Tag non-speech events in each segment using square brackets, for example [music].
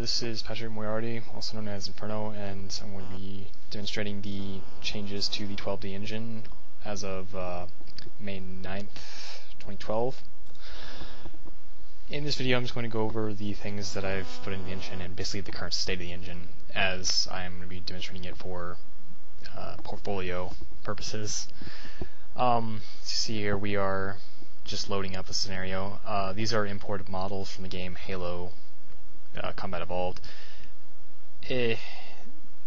this is Patrick Moriarty, also known as Inferno, and I'm going to be demonstrating the changes to the 12D engine as of uh, May 9th, 2012. In this video I'm just going to go over the things that I've put in the engine and basically the current state of the engine as I am going to be demonstrating it for uh, portfolio purposes. Um, see here we are just loading up a scenario. Uh, these are imported models from the game Halo uh, Combat Evolved. Eh,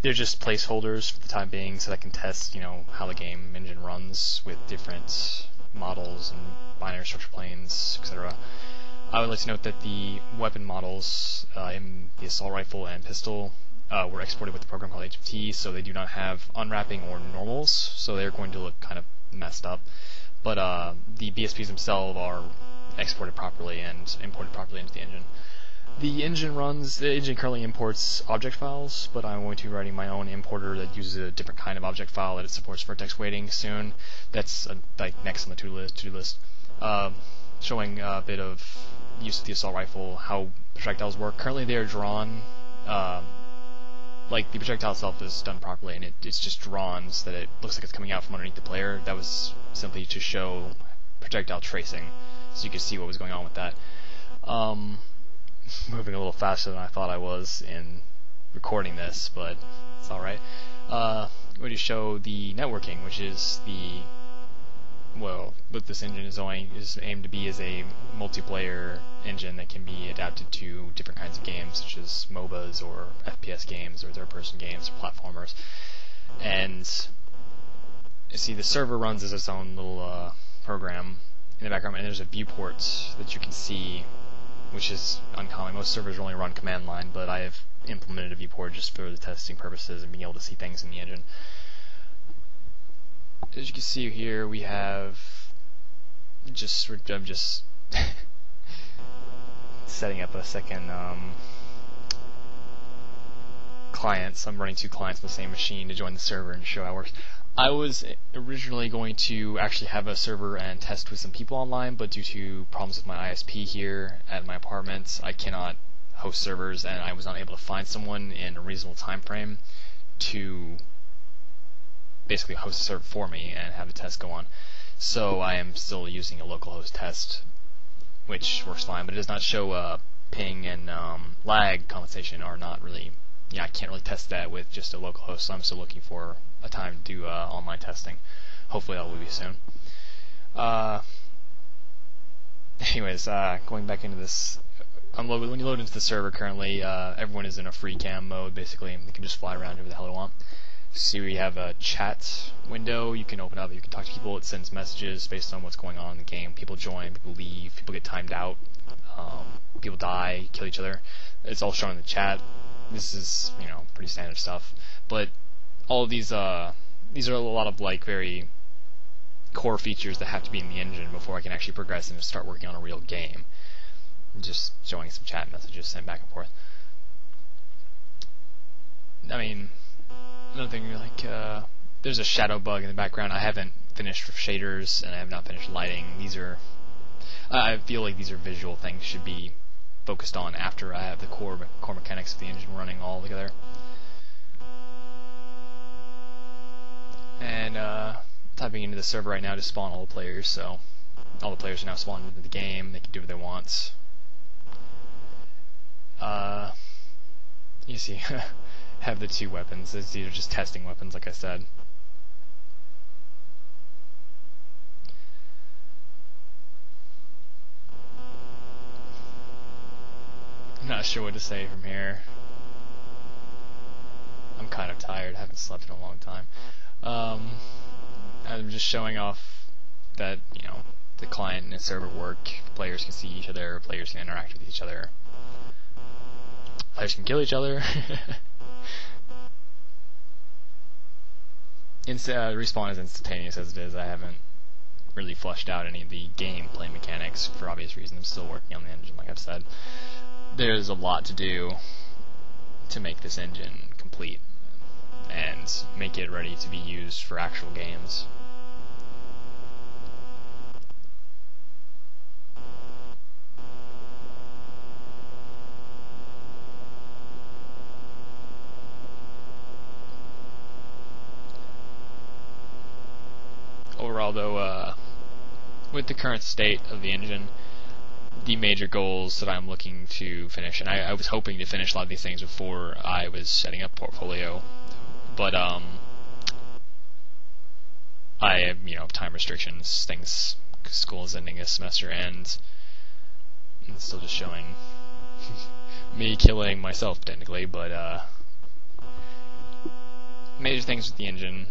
they're just placeholders for the time being, so that I can test, you know, how the game engine runs with different models and binary structure planes, etc. I would like to note that the weapon models uh, in the assault rifle and pistol uh, were exported with a program called HFT, so they do not have unwrapping or normals, so they're going to look kind of messed up. But uh, the BSPs themselves are exported properly and imported properly into the engine. The engine runs, the engine currently imports object files, but I'm going to be writing my own importer that uses a different kind of object file that it supports vertex weighting soon. That's uh, like next on the to-do list. To-do list. Uh, showing a bit of use of the assault rifle, how projectiles work. Currently, they are drawn. Uh, like the projectile itself is done properly, and it, it's just drawn so that it looks like it's coming out from underneath the player. That was simply to show projectile tracing, so you could see what was going on with that. Um, moving a little faster than I thought I was in recording this, but it's alright. Uh, to show the networking, which is the well, what this engine is only is aimed to be is a multiplayer engine that can be adapted to different kinds of games, such as MOBAs or FPS games or third-person games or platformers. And you see, the server runs as its own little uh, program in the background, and there's a viewport that you can see which is uncommon. Most servers only run command line, but I have implemented a viewport just for the testing purposes and being able to see things in the engine. As you can see here, we have just I'm just [laughs] setting up a second um, client. So I'm running two clients on the same machine to join the server and show how it works. I was originally going to actually have a server and test with some people online, but due to problems with my ISP here at my apartment, I cannot host servers, and I was not able to find someone in a reasonable time frame to basically host a server for me and have the test go on. So I am still using a localhost test, which works fine, but it does not show uh, ping and um, lag compensation are not really. Yeah, I can't really test that with just a localhost, so I'm still looking for a time to do uh, online testing. Hopefully that will be soon. Uh, [laughs] anyways, uh, going back into this, unload, when you load into the server currently, uh, everyone is in a free cam mode basically. They can just fly around wherever the hell they want. See, we have a chat window. You can open up. You can talk to people. It sends messages based on what's going on in the game. People join. People leave. People get timed out. Um, people die. Kill each other. It's all shown in the chat. This is you know pretty standard stuff. But all these uh, these are a lot of like very core features that have to be in the engine before I can actually progress and start working on a real game. Just showing some chat messages sent back and forth. I mean, another thing like uh, there's a shadow bug in the background. I haven't finished shaders and I have not finished lighting. These are I feel like these are visual things should be focused on after I have the core core mechanics of the engine running all together. And uh, typing into the server right now to spawn all the players. So all the players are now spawned into the game. They can do what they want. Uh, you see, [laughs] have the two weapons. These are just testing weapons, like I said. Not sure what to say from here. I'm kind of tired. haven't slept in a long time. Um, I'm just showing off that you know the client and server work. Players can see each other. Players can interact with each other. Players can kill each other. [laughs] Inst- uh, respawn is instantaneous as it is. I haven't really flushed out any of the gameplay mechanics for obvious reasons. I'm still working on the engine, like I've said. There's a lot to do to make this engine complete and make it ready to be used for actual games. Overall, though, uh, with the current state of the engine, the major goals that I'm looking to finish, and I, I, was hoping to finish a lot of these things before I was setting up portfolio but um, I you know time restrictions, things, school is ending this semester, and it's still just showing [laughs] me killing myself technically, but uh, major things with the engine.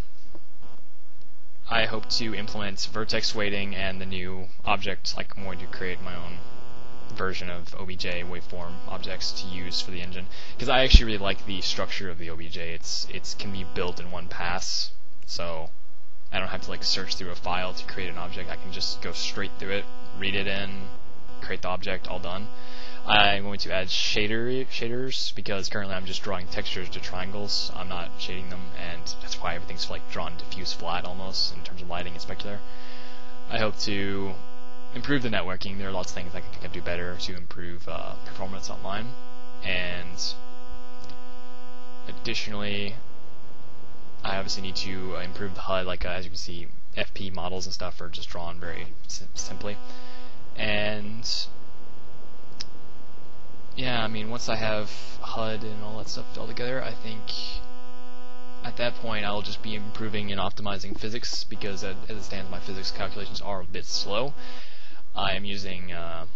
I hope to implement vertex weighting and the new object, like I'm going to create my own version of OBJ waveform objects to use for the engine because I actually really like the structure of the OBJ. It's it's can be built in one pass, so I don't have to like search through a file to create an object. I can just go straight through it, read it in, create the object, all done. I'm going to add shader shaders because currently I'm just drawing textures to triangles. I'm not shading them, and that's why everything's like drawn diffuse flat almost in terms of lighting and specular. I hope to improve the networking. There are lots of things I can do better to improve uh, performance online, and additionally, I obviously need to improve the HUD. Like uh, as you can see, FP models and stuff are just drawn very sim simply, and yeah, I mean, once I have HUD and all that stuff all together, I think at that point I'll just be improving and optimizing physics because as it stands, my physics calculations are a bit slow. I am using uh,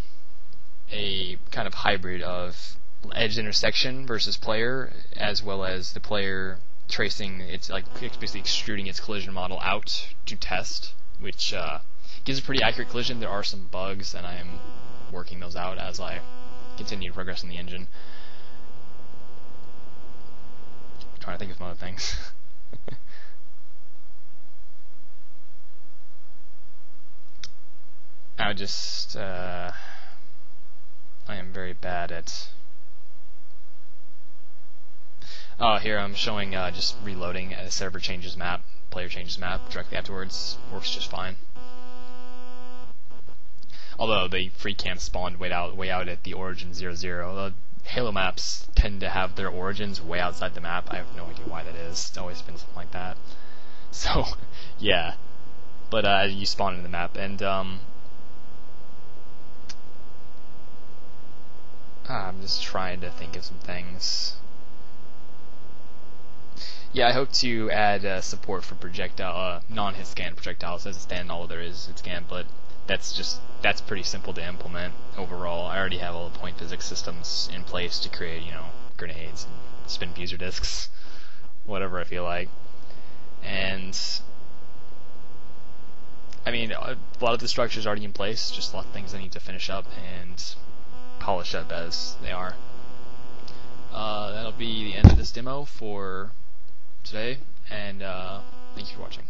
a kind of hybrid of edge intersection versus player, as well as the player tracing its like basically extruding its collision model out to test, which uh, gives a pretty accurate collision. There are some bugs, and I am working those out as I continue to progress in the engine. I'm trying to think of some other things. [laughs] I just, uh, I am very bad at. Oh, here I'm showing uh, just reloading a server changes map, player changes map directly afterwards. Works just fine. Although the free camp spawned way out way out at the origin 00. The Halo maps tend to have their origins way outside the map. I have no idea why that is. It's always been something like that. [laughs] So, yeah. But uh, you spawn in the map, and um, I'm just trying to think of some things. Yeah, I hope to add uh, support for projectile, uh, non-hit scan projectiles as a stand. All there is hit scan, but that's just that's pretty simple to implement overall. I already have all the point physics systems in place to create, you know, grenades and Spinfusor disks, whatever I feel like. And I mean, a lot of the structure is already in place. Just a lot of things I need to finish up and polish up as they are. Uh, that'll be the end of this demo for today, and uh, thank you for watching.